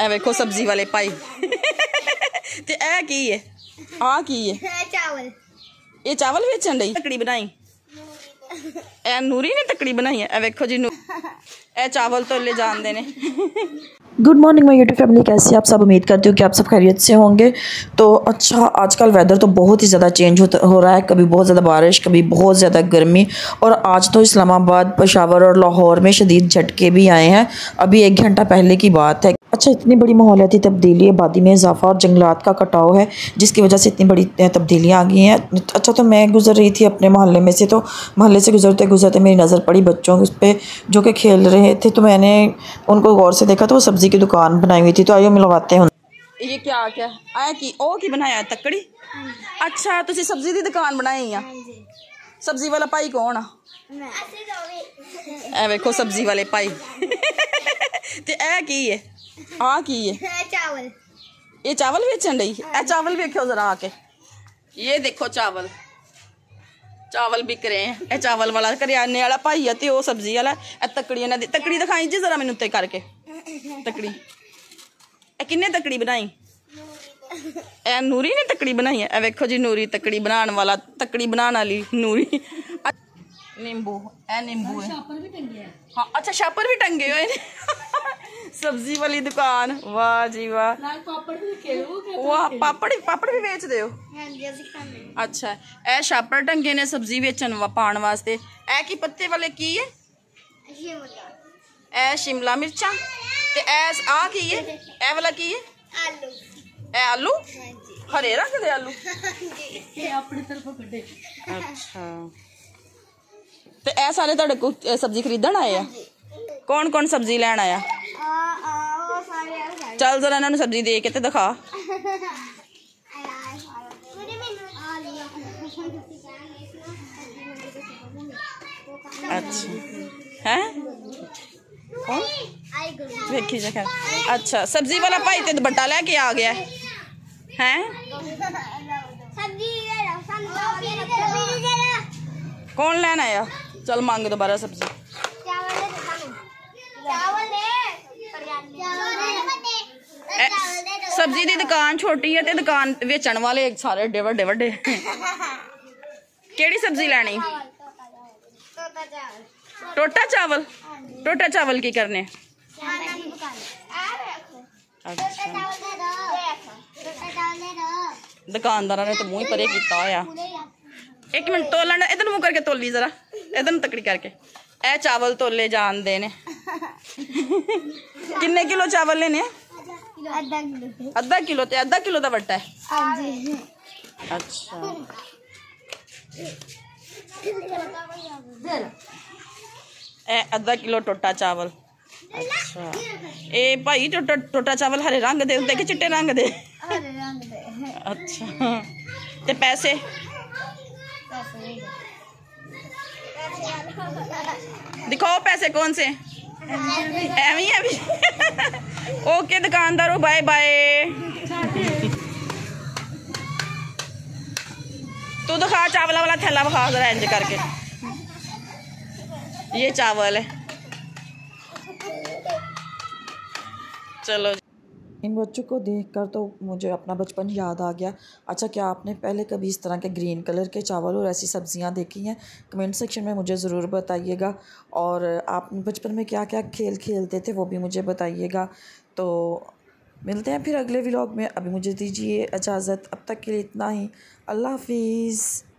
ਇਹ ਵੇਖੋ ਸਬਜ਼ੀ ਵਾਲੇ ਭਾਈ ਤੇ ਇਹ ਕੀ ਹੈ ਆ ਕੀ ਹੈ ਚਾਵਲ ਇਹ ਚਾਵਲ ਵੇਚਣ ਲਈ ਤਕੜੀ ਬਣਾਈ ਇਹ ਨੂਰੀ ਨੇ ਤਕੜੀ ਬਣਾਈ ਹੈ ਇਹ ਵੇਖੋ ਜੀ ਨੂੰ ਇਹ ਚਾਵਲ ਤੋਂ ਲੈ ਜਾਂਦੇ ਨੇ good morning my YouTube family कैसे आप सब उम्मीद करती हूँ कि आप सब खैरियत से होंगे तो अच्छा आजकल वेदर तो बहुत ही ज़्यादा चेंज होता हो रहा है कभी बहुत ज़्यादा बारिश कभी बहुत ज़्यादा गर्मी और आज तो इस्लामाबाद पेशावर और लाहौर में शदीद झटके भी आए हैं अभी एक घंटा पहले की बात है अच्छा इतनी बड़ी माहौलियाती तब्दीली आबादी में इजाफा और जंगलात का कटाव है जिसकी वजह से इतनी बड़ी तब्दीलियाँ आ गई हैं। अच्छा तो मैं गुजर रही थी अपने मोहल्ले में से तो मोहल्ले से गुजरते गुजरते मेरी नज़र पड़ी बच्चों उस पर जो कि खेल रहे थे तो मैंने उनको गौर से देखा तो वो सब्ज़ी की दुकान बनाई हुई थी तो आइए मिलवाते हैं ये क्या क्या? आया की ओ की बनाया तकड़ी? अच्छा तुझे सब्ज़ी की दुकान बनाई है? सब्ज़ी वाला भाई कौन आ? वेखो सब्ज़ी वाले भाई तो ए की है ਆ ਕੀ ਹੈ ਚਾਵਲ ਇਹ ਚਾਵਲ ਵੇਚਣ ਲਈ ਇਹ ਚਾਵਲ ਵੇਖਿਓ ਜ਼ਰਾ ਆ ਕੇ ਇਹ ਦੇਖੋ ਚਾਵਲ ਚਾਵਲ ਵਿਕ ਰਹੇ ਹੈ ਇਹ ਚਾਵਲ ਵਾਲਾ ਕਰਿਆਨੇ ਵਾਲਾ ਭਾਈ ਆ ਤੇ ਉਹ ਸਬਜ਼ੀ ਵਾਲਾ ਇਹ ਤਕੜੀ ਇਹਨਾਂ ਦੀ ਤਕੜੀ ਦਿਖਾਈ ਜੀ ਜ਼ਰਾ ਮੈਨੂੰ ਉੱਤੇ ਕਰਕੇ ਤਕੜੀ ਇਹ ਕਿੰਨੇ ਤਕੜੀ ਬਣਾਈ ਇਹ ਨੂਰੀ ਨੇ ਤਕੜੀ ਬਣਾਈ ਹੈ ਇਹ ਵੇਖੋ ਜੀ ਨੂਰੀ ਤਕੜੀ ਬਣਾਉਣ ਵਾਲਾ ਤਕੜੀ ਬਣਾਉਣ ਵਾਲੀ ਨੂਰੀ ਅ- ਨਿੰਬੂ ਇਹ ਨਿੰਬੂ ਹੈ ਹਾਂ ਅੱਛਾ ਛਾਪਰ ਵੀ ਟੰਗੇ ਹੋਏ ਨੇ ਸਬਜ਼ੀ ਵਾਲੀ ਦੁਕਾਨ ਵਾਹ ਜੀ ਵਾਹ ਵਾਹ ਪਾਪੜ ਪਾਪੜ ਵੀ ਵੇਚਦੇ ਹੋ ਹਾਂਜੀ ਅਸੀਂ ਖਾਂਦੇ ਅੱਛਾ ਇਹ ਛਾਪਰ ਟੰਗੇ ਨੇ ਸਬਜ਼ੀ ਵੇਚਣ ਵਾ ਪਾਣ ਵਾਸਤੇ ਇਹ ਕੀ ਪੱਤੇ ਵਾਲੇ ਕੀ ਹੈ ਅਸੀਂ ਮੁੰਡਾ ਇਹ ਸ਼ਿਮਲਾ ਮਿਰਚਾਂ ਤੇ ਇਹ ਆ ਕੀ ਹੈ ਇਹ ਵਾਲਾ ਕੀ ਹੈ ਆਲੂ ਇਹ ਆਲੂ ਹਾਂਜੀ ਹਰੇ ਰੰਗ ਦੇ ਆਲੂ ਹਾਂਜੀ ਅੱਛਾ ਤੇ ਇਹ ਸਾਰੇ ਤੁਹਾਡੇ ਕੋਲ ਅ, ਸਬਜ਼ੀ ਖਰੀਦਣ ਆਏ ਆ ਕੌਣ ਕੌਣ ਸਬਜ਼ੀ ਲੈਣ ਆਇਆ ਚੱਲ ਜ਼ਰਾ ਇਹਨਾਂ ਨੂੰ ਸਬਜ਼ੀ ਦੇ ਕੇ ਤੇ ਦਿਖਾ ਉਹਦੇ ਮੈਨੂੰ ਆ ਲਿਆ ਅੱਛਾ ਹੈ ਕੌਣ ਆਈ ਗੁੱਡ ਵੇਖੀ ਜਾ ਕਰ ਅੱਛਾ ਸਬਜ਼ੀ ਵਾਲਾ ਭਾਈ ਤੇ ਦੁਪੱਟਾ ਲੈ ਕੇ ਆ ਗਿਆ ਸਬਜ਼ੀ ਦੀ ਦੁਕਾਨ ਛੋਟੀ ਹੈ ਤੇ ਦੁਕਾਨ ਵੇਚਣ ਵਾਲੇ ਸਾਰੇ ਏਡੇ ਵੱਡੇ ਵੱਡੇ ਕਿਹੜੀ ਸਬਜ਼ੀ ਲੈਣੀ ਤੋਤਾ ਚਾਵਲ ਟੋਟਾ ਚਾਵਲ ਟੋਟਾ ਚਾਵਲ ਕੀ ਕਰਨੇ ਖਾਣਾ ਦੀ ਦੁਕਾਨ ਆ ਰੱਖੋ ਅੱਛਾ ਚਾਵਲ ਦੇ ਦੋ ਤੋਤਾ ਚਾਵਲ ਦੇ ਦੋ ਦੁਕਾਨਦਾਰਾਂ ਨੇ ਤਾਂ ਮੂੰਹ ਹੀ ਪਰੇ ਕੀਤਾ ਹੋਇਆ ਪੂਰੇ ਆ ਇੱਕ ਮਿੰਟ ਤੋਲਣ ਇਧਰ ਨੂੰ ਮੂੰਹ ਕਰਕੇ ਤੋਲੀ ਜ਼ਰਾ ਇਧਰ ਨੂੰ ਤਕੜੀ ਕਰਕੇ ਇਹ ਚਾਵਲ ਤੋਲੇ ਜਾਂਦੇ ਨੇ ਕਿੰਨੇ ਕਿਲੋ ਚਾਵਲ ਲੈਣੇ अद्धा किलो ते अद्धा किलो का बट्टा है। अच्छा। अद्धा किलो टोटा चावल। अच्छा। ए, भाई टोटा टोटा चावल हरे रंग दे होंगे चिट्टे रंग दे? अच्छा। ते पैसे? दिखाओ पैसे कौन से? ਐਵੇਂ ਹੀ ਹੈ ਵੀ ਓਕੇ ਦੁਕਾਨਦਾਰੋ ਬਾਏ ਬਾਏ तू दिखा चावला वाला थैला दिखा जरा इंज करके ये चावल है चलो जी। इन बच्चों को देखकर तो मुझे अपना बचपन याद आ गया। अच्छा क्या आपने पहले कभी इस तरह के ग्रीन कलर के चावल और ऐसी सब्ज़ियाँ देखी हैं? कमेंट सेक्शन में मुझे ज़रूर बताइएगा। और आप बचपन में क्या क्या खेल खेलते थे वो भी मुझे बताइएगा। तो मिलते हैं फिर अगले व्लॉग में। अभी मुझे दीजिए इजाज़त। अब तक के लिए इतना ही। अल्लाह हाफिज़।